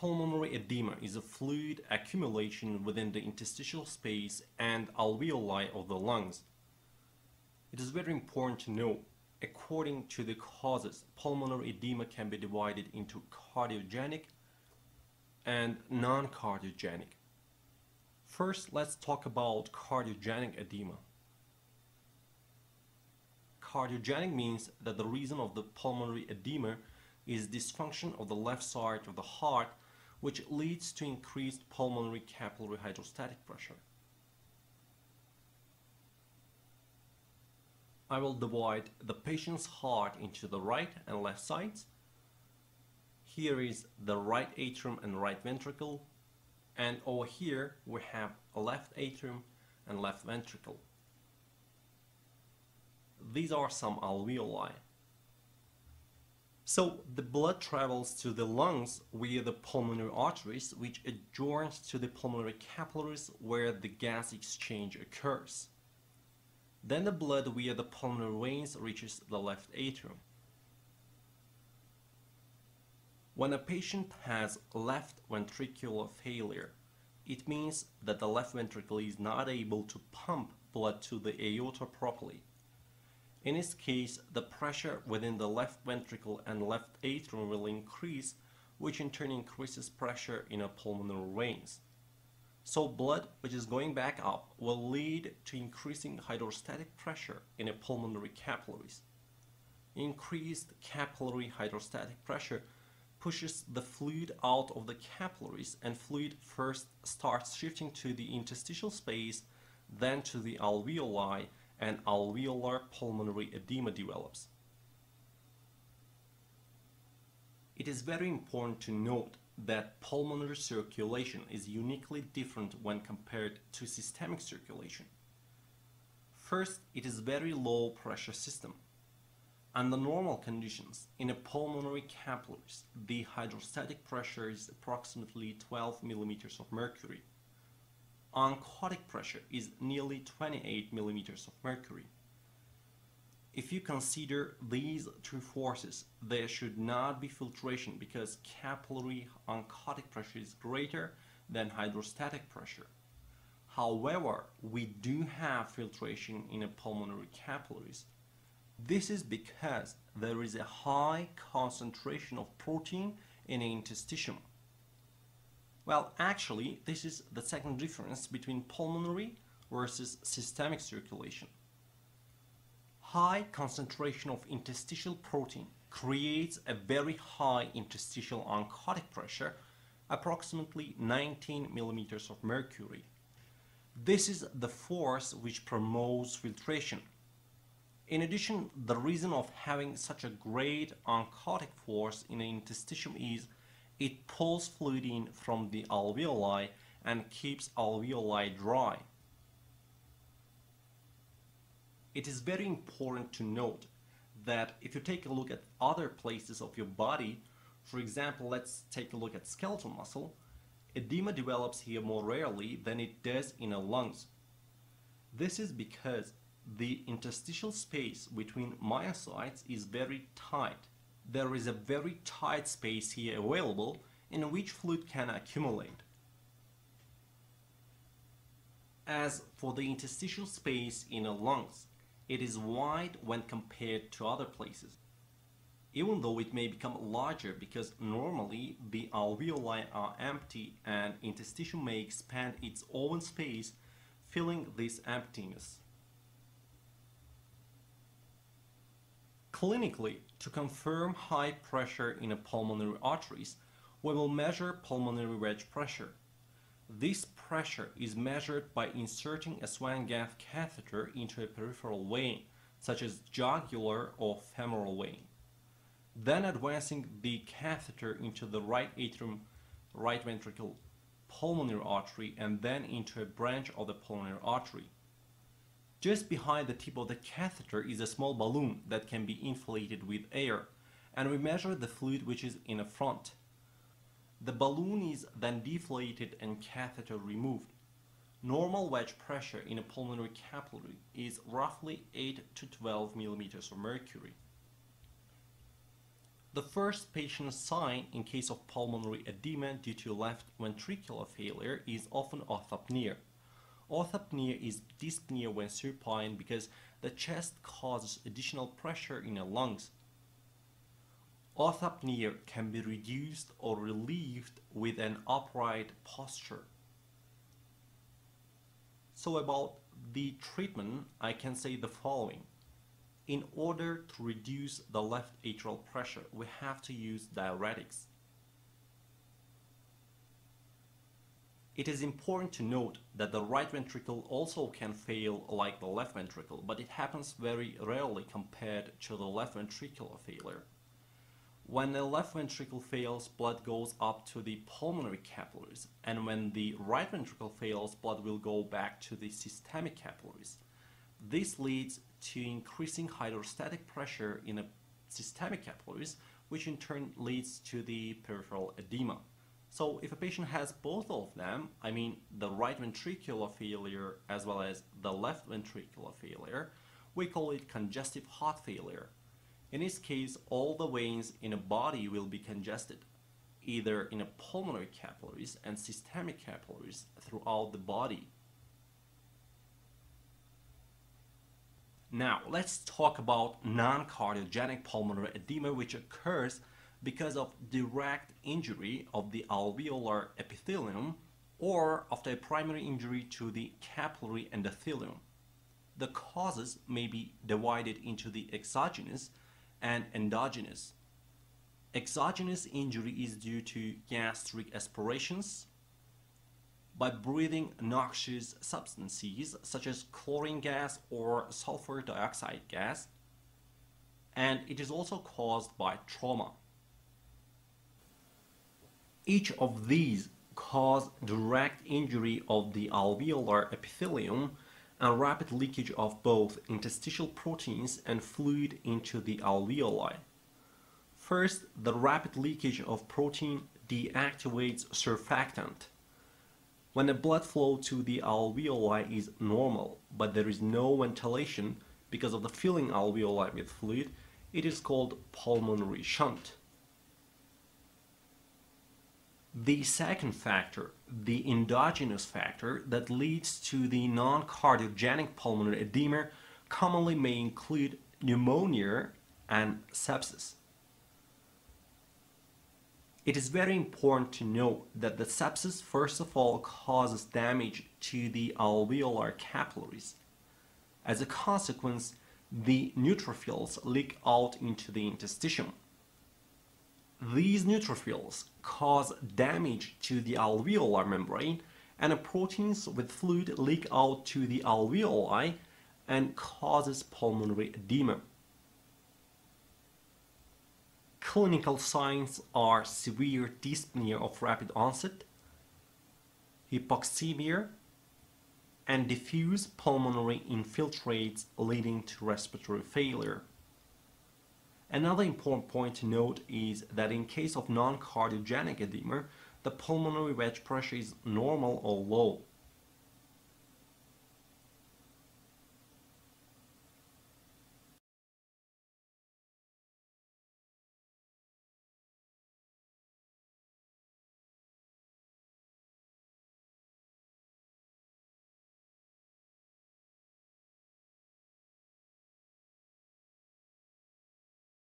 Pulmonary edema is a fluid accumulation within the interstitial space and alveoli of the lungs. It is very important to know, according to the causes, pulmonary edema can be divided into cardiogenic and non-cardiogenic. First, let's talk about cardiogenic edema. Cardiogenic means that the reason of the pulmonary edema is dysfunction of the left side of the heart which leads to increased pulmonary capillary hydrostatic pressure. I will divide the patient's heart into the right and left sides. Here is the right atrium and right ventricle and over here we have a left atrium and left ventricle. These are some alveoli. So the blood travels to the lungs via the pulmonary arteries which adjoins to the pulmonary capillaries where the gas exchange occurs. Then the blood via the pulmonary veins reaches the left atrium. When a patient has left ventricular failure, it means that the left ventricle is not able to pump blood to the aorta properly. In this case, the pressure within the left ventricle and left atrium will increase, which in turn increases pressure in a pulmonary veins. So blood which is going back up will lead to increasing hydrostatic pressure in the pulmonary capillaries. Increased capillary hydrostatic pressure pushes the fluid out of the capillaries and fluid first starts shifting to the interstitial space, then to the alveoli and alveolar pulmonary edema develops. It is very important to note that pulmonary circulation is uniquely different when compared to systemic circulation. First, it is a very low pressure system. Under normal conditions, in a pulmonary capillaries, the hydrostatic pressure is approximately 12 millimeters of mercury oncotic pressure is nearly 28 millimeters of mercury. If you consider these two forces, there should not be filtration because capillary oncotic pressure is greater than hydrostatic pressure. However, we do have filtration in a pulmonary capillaries. This is because there is a high concentration of protein in the interstitium well, actually, this is the second difference between pulmonary versus systemic circulation. High concentration of interstitial protein creates a very high interstitial oncotic pressure, approximately 19 millimeters of mercury. This is the force which promotes filtration. In addition, the reason of having such a great oncotic force in the interstitium is it pulls fluid in from the alveoli and keeps alveoli dry. It is very important to note that if you take a look at other places of your body, for example, let's take a look at skeletal muscle, edema develops here more rarely than it does in the lungs. This is because the interstitial space between myocytes is very tight there is a very tight space here available in which fluid can accumulate. As for the interstitial space in the lungs, it is wide when compared to other places. Even though it may become larger because normally the alveoli are empty and interstitium may expand its own space, filling this emptiness. Clinically, to confirm high pressure in the pulmonary arteries, we will measure pulmonary wedge pressure. This pressure is measured by inserting a Swan-Ganz catheter into a peripheral vein, such as jugular or femoral vein. Then advancing the catheter into the right atrium, right ventricle, pulmonary artery, and then into a branch of the pulmonary artery. Just behind the tip of the catheter is a small balloon that can be inflated with air, and we measure the fluid which is in the front. The balloon is then deflated and catheter removed. Normal wedge pressure in a pulmonary capillary is roughly 8 to 12 millimeters of mercury. The first patient sign in case of pulmonary edema due to left ventricular failure is often orthopnea. Orthopnea is dyspnea when supine because the chest causes additional pressure in the lungs. Orthopnea can be reduced or relieved with an upright posture. So about the treatment, I can say the following. In order to reduce the left atrial pressure, we have to use diuretics. It is important to note that the right ventricle also can fail like the left ventricle, but it happens very rarely compared to the left ventricular failure. When the left ventricle fails, blood goes up to the pulmonary capillaries, and when the right ventricle fails, blood will go back to the systemic capillaries. This leads to increasing hydrostatic pressure in the systemic capillaries, which in turn leads to the peripheral edema. So if a patient has both of them, I mean the right ventricular failure as well as the left ventricular failure, we call it congestive heart failure. In this case, all the veins in a body will be congested, either in pulmonary capillaries and systemic capillaries throughout the body. Now, let's talk about non-cardiogenic pulmonary edema which occurs because of direct injury of the alveolar epithelium or after a primary injury to the capillary endothelium. The causes may be divided into the exogenous and endogenous. Exogenous injury is due to gastric aspirations, by breathing noxious substances such as chlorine gas or sulfur dioxide gas, and it is also caused by trauma. Each of these cause direct injury of the alveolar epithelium and rapid leakage of both interstitial proteins and fluid into the alveoli. First, the rapid leakage of protein deactivates surfactant. When the blood flow to the alveoli is normal, but there is no ventilation because of the filling alveoli with fluid, it is called pulmonary shunt. The second factor, the endogenous factor that leads to the non-cardiogenic pulmonary edema commonly may include pneumonia and sepsis. It is very important to note that the sepsis first of all causes damage to the alveolar capillaries. As a consequence, the neutrophils leak out into the interstitium. These neutrophils cause damage to the alveolar membrane and proteins with fluid leak out to the alveoli and causes pulmonary edema. Clinical signs are severe dyspnea of rapid onset, hypoxemia, and diffuse pulmonary infiltrates leading to respiratory failure. Another important point to note is that in case of non-cardiogenic edema, the pulmonary wedge pressure is normal or low.